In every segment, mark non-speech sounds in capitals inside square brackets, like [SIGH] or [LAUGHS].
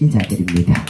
인사드립니다.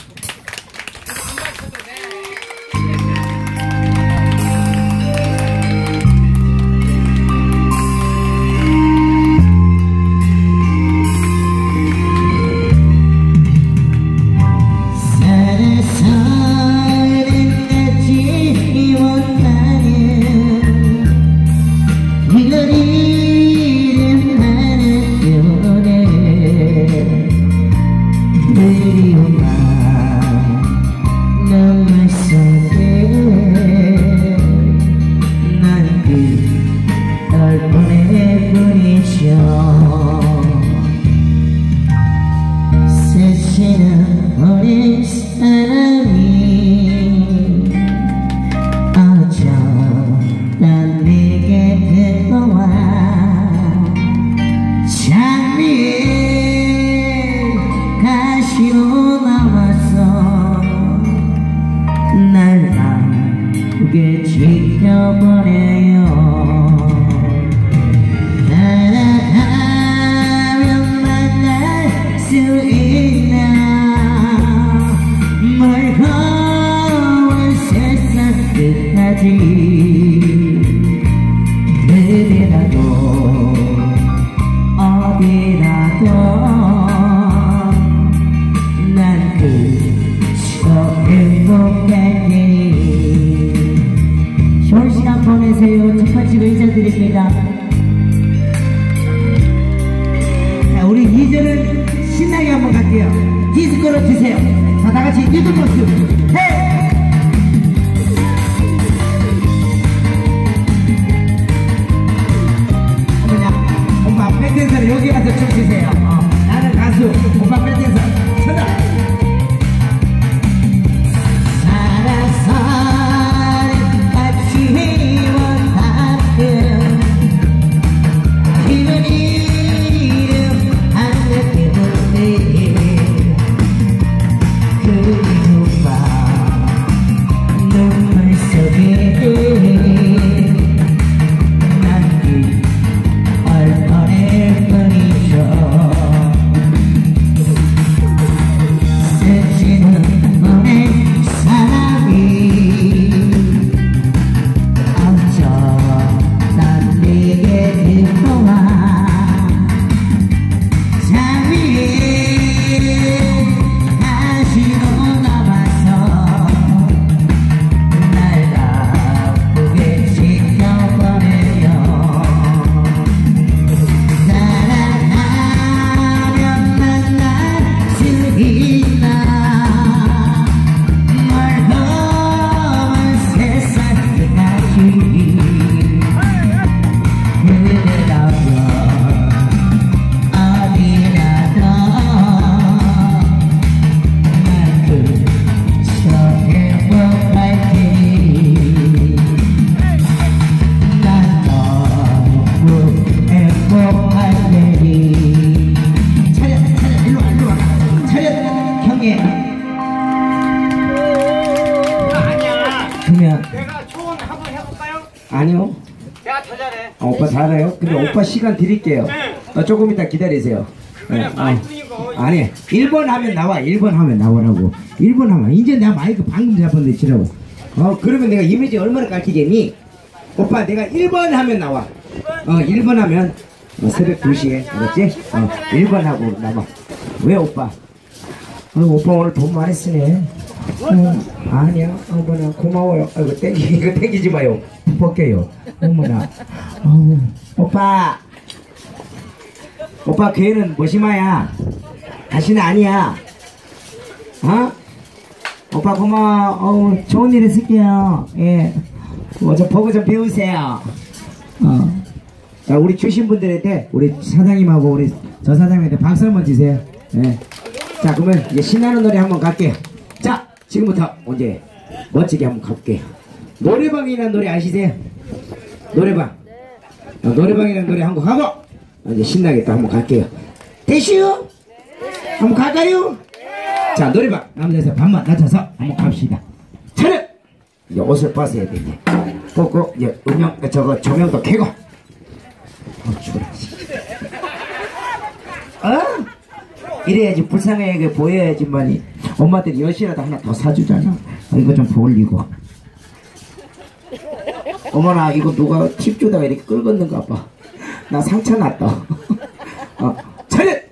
2절은 신나게 한번 갈게요. 디스코로 주세요. 자, 다같이 리듬 모습. 헤이! 아, 오빠 잘해요? 근데 네. 오빠 시간 드릴게요 네. 어, 조금 이따 기다리세요 네. 뿐이고. 아니 1번 하면 나와 1번 하면 나오라고 1번 하면 이제 내가 마이크 방금 잡았는데 치라고 어 그러면 내가 이미지 얼마나 깔히겠니 오빠 내가 1번 하면 나와 어 1번 하면 어, 새벽 2시에 알았지? 어 1번 하고 나와 왜 오빠 어, 오빠 오늘 돈 많이 쓰네 어, 아니야. 어머나 고마워요. 아이고 땡기 이거 땡기지 마요. 벗겨요. 어머나. 어우, 오빠. 오빠 걔는 뭐시마야. 다시는 아니야. 어? 오빠 고마워. 어우 좋은 일 했을게요. 예. 뭐좀 보고 좀 배우세요. 어. 자 우리 주신 분들한테 우리 사장님하고 우리 저 사장님한테 박수 한번 주세요. 예. 자 그러면 이제 신나는 노래 한번 갈게요. 자 지금부터 이제 멋지게 한번 가볼게요 노래방이라는 노래 아시세요? 노래방. 어, 노래방이라는 노래 한 곡 하고 이제 신나게 또 한번 갈게요. 대시요? 한번 갈까요? 자 노래방. 남자에서 반만 낮춰서 한번 갑시다. 차렷! 이제 옷을 벗어야 돼 이제. 벗고 이제 음영 저거 조명도 켜고. 어 추워 어? 이래야지 불쌍하게 보여야지만이 엄마들이 여시라도 하나 더 사주잖아. 어, 이거 좀 보올리고. 어머나 이거 누가 팁 주다가 이렇게 끌었는가 봐나 상처 났다. 어, 차렷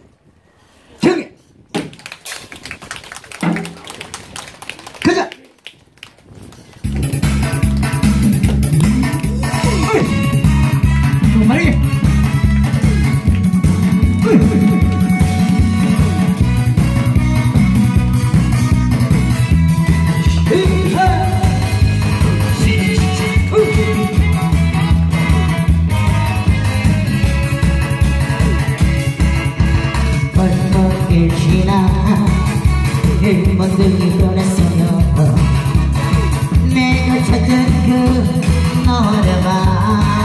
일본들이 떠났어요 내가 찾은 그 노래방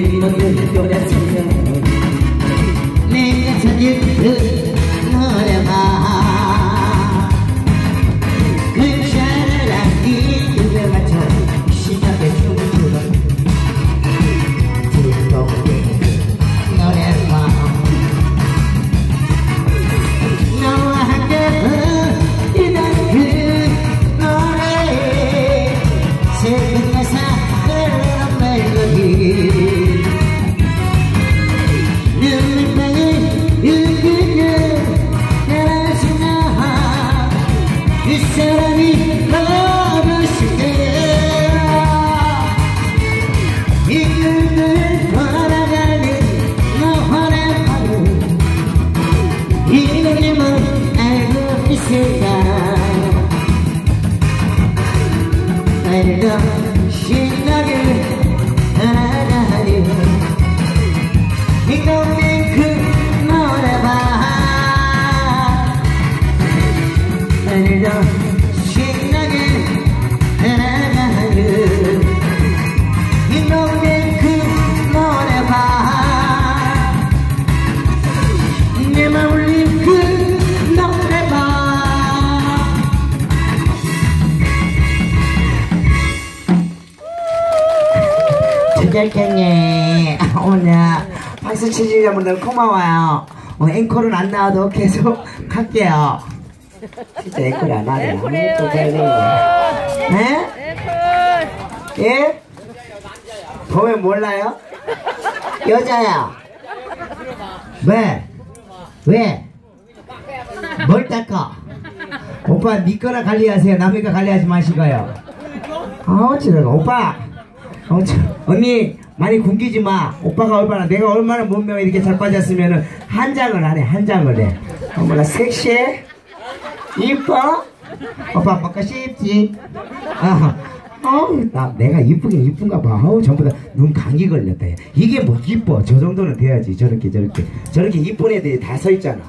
일본을 돌아서며 오 주절경님 [LAUGHS] 오늘 박수 치시는 분들 고마워요 어, 앵콜은 안 나와도 계속 할게요 진짜 앵콜이 안 나네 아무것도 잘되네 네? 예? 보면 몰라요? 여자야 왜? 왜? 뭘 닦아? 오빠 니 거나 관리하세요 남의 거 관리하지 마시고요 아우 지랄 오빠 어, 참, 언니 많이 굶기지 마. 오빠가 얼마나 내가 얼마나 몸매가 이렇게 잘 빠졌으면은 한 장을 안 해 한 장을 해. 어머나 섹시해. 이뻐? 오빠 먹고 싶지? 아, 어우 나 내가 이쁘긴 이쁜가 봐. 어우 전부 다 눈 감기 걸렸다. 야. 이게 뭐 이뻐? 저 정도는 돼야지. 저렇게 저렇게. 저렇게 이쁜 애들이 다 서 있잖아.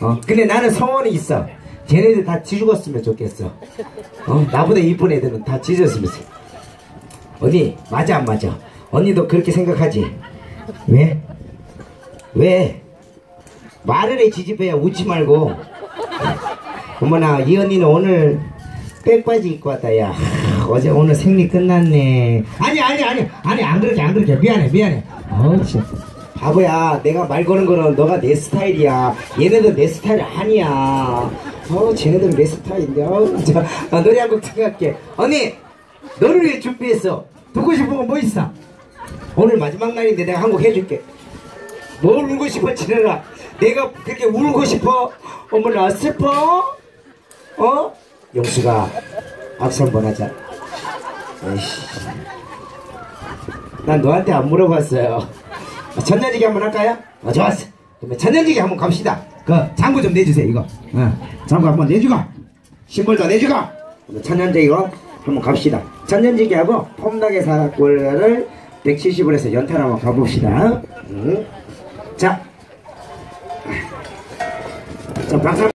어 근데 나는 성원이 있어. 쟤네들 다 뒤죽었으면 좋겠어. 어 나보다 이쁜 애들은 다 뒤졌으면 좋겠어 언니 맞아 안 맞아 언니도 그렇게 생각하지 왜? 왜? 말을 해 지집애야 웃지 말고 어머나 이 언니는 오늘 백바지 입고 왔다 야 아, 어제 오늘 생리 끝났네. 아니, 아니, 아니, 아니, 안 그렇게, 안 그렇게. 미안해, 미안해. 어, 진짜. 바보야, 내가 말 거는 거는 너가 내 스타일이야. 얘네들 내 스타일 아니야. 어, 쟤네들은 내 스타일인데. 어, 자, 아, 노래 한곡 들어갈게. 언니, 너를 위해 준비했어. 듣고 싶은 거뭐 있어? 오늘 마지막 날인데 내가 한 곡 해줄게. 뭘 울고 싶어, 지내라. 내가 그렇게 울고 싶어? 어머나, 슬퍼? 어? 영수가 박수 한번 하자. 에이씨. 난 너한테 안 물어봤어요. 전년지기 한번 할까요? 어, 좋았어. 그러면 전년지기 한번 갑시다. 그 장구 좀 내주세요, 이거. 어, 장구 한번 내주고. 신발도 내주고. 그러면 전년지기 한번 갑시다. 전년지기하고 폼나게 사골을 170을 해서 연탄 한번 가봅시다. 응? 자. 자, 박수.